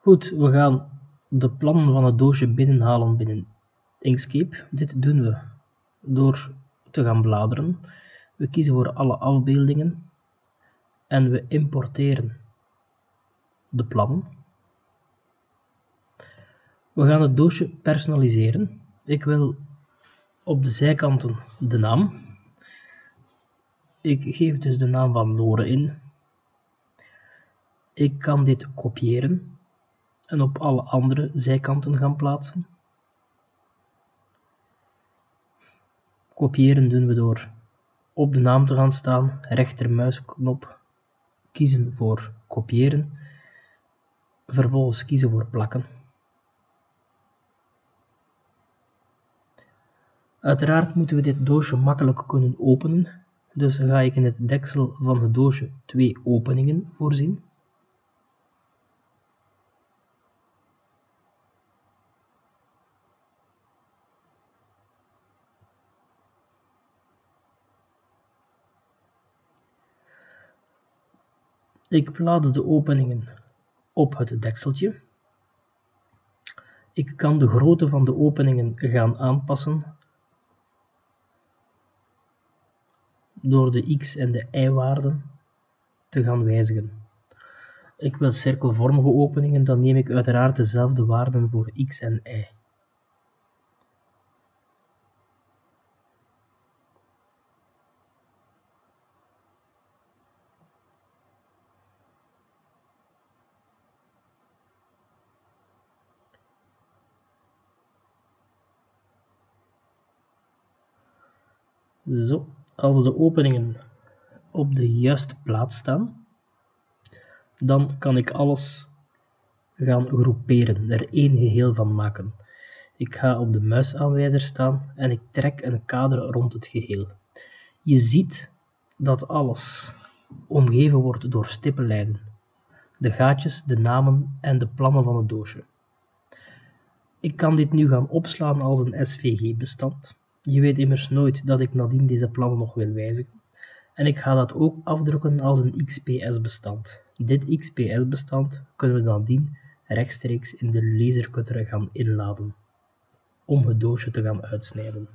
Goed, we gaan de plannen van het doosje binnenhalen binnen Inkscape. Dit doen we door te gaan bladeren. We kiezen voor alle afbeeldingen en we importeren de plannen. We gaan het doosje personaliseren. Ik wil op de zijkanten de naam. Ik geef dus de naam van Lore in. Ik kan dit kopiëren en op alle andere zijkanten gaan plaatsen. Kopiëren doen we door op de naam te gaan staan, rechtermuisknop kiezen voor kopiëren, vervolgens kiezen voor plakken. Uiteraard moeten we dit doosje makkelijk kunnen openen, dus ga ik in het deksel van het doosje twee openingen voorzien. Ik plaats de openingen op het dekseltje. Ik kan de grootte van de openingen gaan aanpassen door de x en de y-waarden te gaan wijzigen. Ik wil cirkelvormige openingen, dan neem ik uiteraard dezelfde waarden voor x en y. Zo, als de openingen op de juiste plaats staan, dan kan ik alles gaan groeperen, er één geheel van maken. Ik ga op de muisaanwijzer staan en ik trek een kader rond het geheel. Je ziet dat alles omgeven wordt door stippenlijnen, de gaatjes, de namen en de plannen van het doosje. Ik kan dit nu gaan opslaan als een SVG-bestand. Je weet immers nooit dat ik nadien deze plannen nog wil wijzigen. En ik ga dat ook afdrukken als een XPS-bestand. Dit XPS-bestand kunnen we nadien rechtstreeks in de lasercutter gaan inladen om het doosje te gaan uitsnijden.